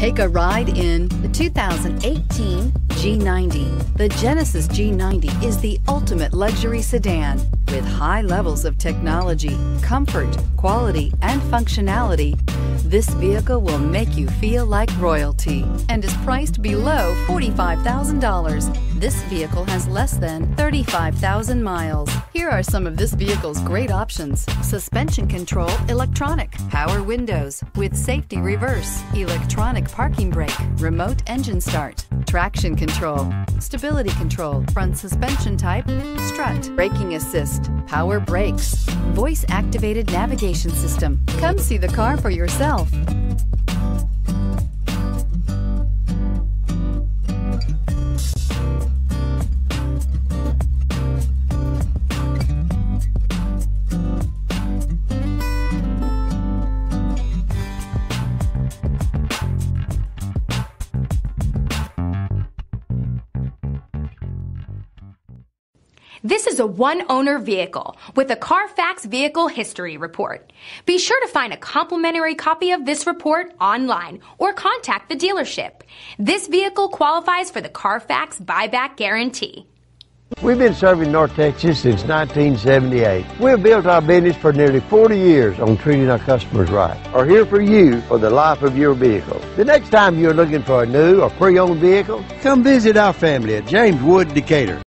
Take a ride in the 2018 G90. The Genesis G90 is the ultimate luxury sedan with high levels of technology, comfort, quality, and functionality. This vehicle will make you feel like royalty and is priced below $45,000. This vehicle has less than 35,000 miles. Here are some of this vehicle's great options. Suspension control, electronic, power windows with safety reverse, electronic parking brake, remote engine start, traction control, stability control, front suspension type, strut, braking assist, power brakes, voice activated navigation system. Come see the car for yourself. This is a one owner vehicle with a Carfax Vehicle History Report. Be sure to find a complimentary copy of this report online or contact the dealership. This vehicle qualifies for the Carfax Buyback Guarantee. We've been serving North Texas since 1978. We've built our business for nearly 40 years on treating our customers right. Are here for you for the life of your vehicle. The next time you're looking for a new or pre-owned vehicle, come visit our family at James Wood Decatur.